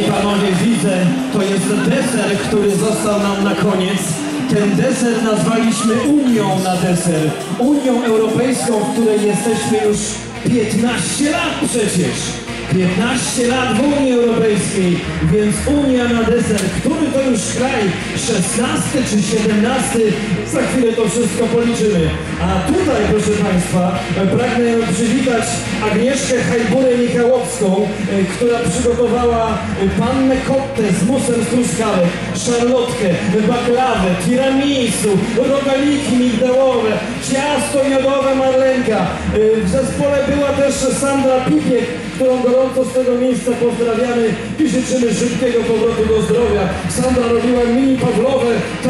i panowie, widzę, to jest deser, który został nam na koniec. Ten deser nazwaliśmy Unią na deser. Unią Europejską, w której jesteśmy już 15 lat przecież. 15 lat w Unii Europejskiej, więc Unia na deser, który to już kraj 16 czy 17, za chwilę to wszystko policzymy. A tutaj, proszę Państwa, pragnę przywitać Agnieszkę Hajburę-Michałowską, e, która przygotowała pannę kottę z musem truskawek, szarlotkę, baklawę, tiramisu, rogaliki migdałowe, ciasto miodowe marlenka. E, W zespole była też Sandra Pipiek, którą gorąco z tego miejsca pozdrawiamy i życzymy szybkiego powrotu do zdrowia. Sandra robiła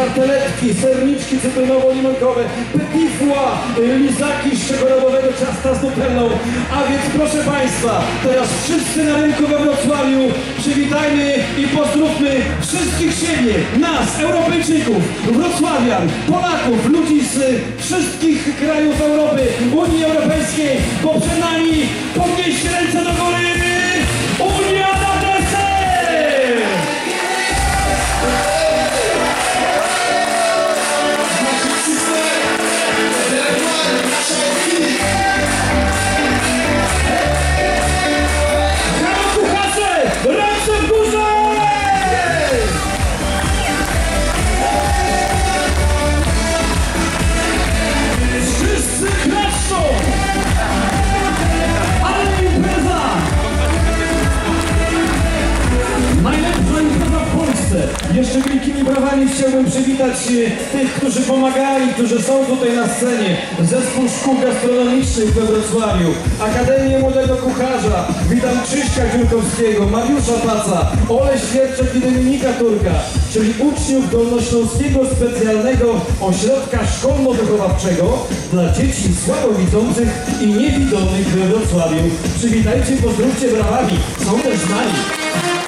tarteletki, serniczki cytrynowo-limonkowe, petit foie, y, lizaki z czekoladowego ciasta z nutellą. A więc proszę Państwa, teraz wszyscy na rynku we Wrocławiu przywitajmy i pozdrówmy wszystkich siebie, nas, Europejczyków, Wrocławian, Polaków, ludzi z wszystkich krajów Europy, Unii Europejskiej, bo przed nami podnieście ręce do góry! Chciałbym przywitać e, tych, którzy pomagali, którzy są tutaj na scenie. Zespół Szkół Gastronomicznych we Wrocławiu, Akademię Młodego Kucharza, witam Krzyśka Dziurkowskiego, Mariusza Paca, Ole Świerczek i Dominika Turka, czyli uczniów Dolnośląskiego Specjalnego Ośrodka Szkolno-Wychowawczego dla dzieci słabowidzących i niewidomych we Wrocławiu. Przywitajcie, pozdrówcie brawami, są też z nami.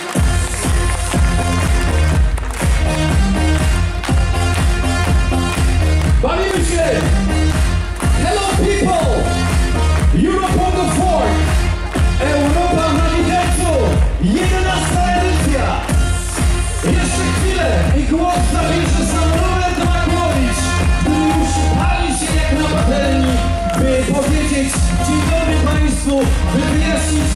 Głos na wieży